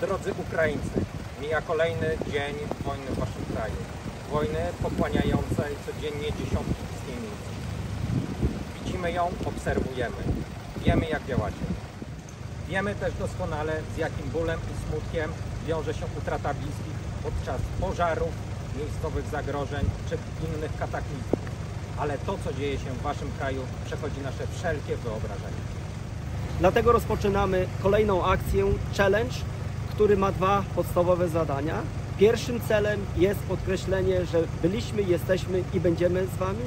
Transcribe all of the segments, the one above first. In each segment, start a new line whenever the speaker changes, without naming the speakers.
Drodzy Ukraińcy, mija kolejny dzień wojny w waszym kraju. Wojny pochłaniającej codziennie dziesiątki istnienic. Widzimy ją, obserwujemy. Wiemy jak działacie. Wiemy też doskonale z jakim bólem i smutkiem wiąże się utrata bliskich podczas pożarów, miejscowych zagrożeń czy innych kataklizmów. Ale to, co dzieje się w waszym kraju, przechodzi nasze wszelkie wyobrażenia.
Dlatego rozpoczynamy kolejną akcję Challenge, który ma dwa podstawowe zadania. Pierwszym celem jest podkreślenie, że byliśmy, jesteśmy i będziemy z Wami.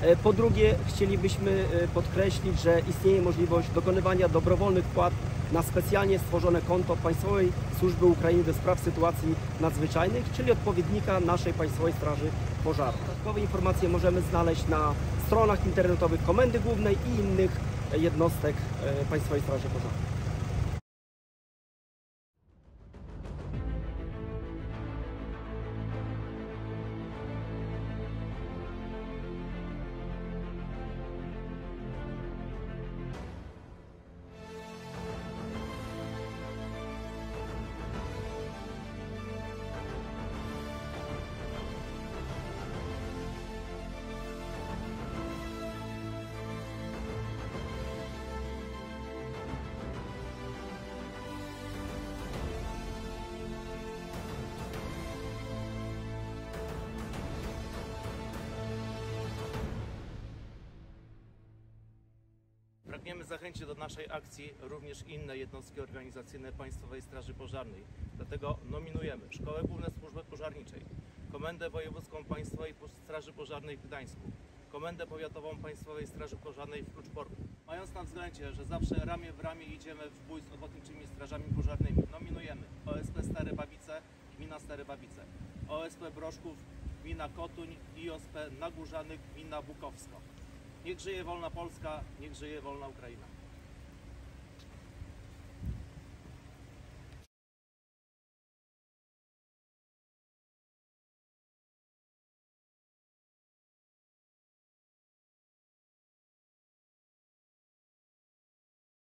E, Po drugie, chcielibyśmy e, podkreślić, że istnieje możliwość dokonywania dobrowolnych wpłat na specjalnie stworzone konto Państwowej Służby Ukrainy do spraw sytuacji nadzwyczajnych, czyli odpowiednika naszej Państwowej Straży Pożarnej. Dodatkowe informacje możemy znaleźć na stronach internetowych Komendy Głównej i innych jednostek e, Państwowej Straży Pożarnej.
Pragniemy zachęcić do naszej akcji również inne jednostki organizacyjne Państwowej Straży Pożarnej. Dlatego nominujemy Szkołę Główną Służby Pożarniczej, Komendę Wojewódzką Państwowej Straży Pożarnej w Gdańsku, Komendę Powiatową Państwowej Straży Pożarnej w Kluczborku. Mając na względzie, że zawsze ramię w ramię idziemy w bój z ochotniczymi strażami pożarnymi, nominujemy OSP Stare Babice, Gmina Stare Babice, OSP Broszków, Gmina Kotuń i OSP Nagórzanych, Gmina Bukowsko. Niech żyje wolna Polska, niech żyje wolna Ukraina.